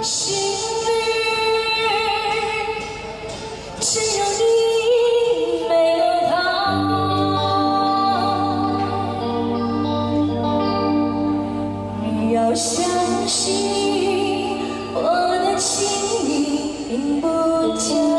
心里只有你没有他你要相信我的情意并不假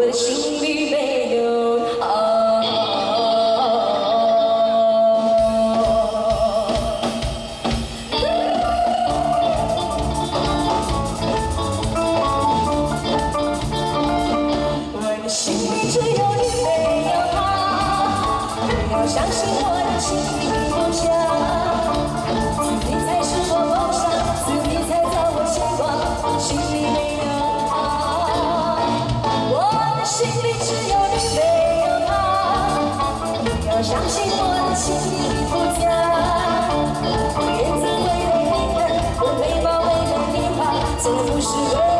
我的心里没有他我的心里只有你没有他你要相信我的心意并不假相信我的情不假，包你，不是我。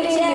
করে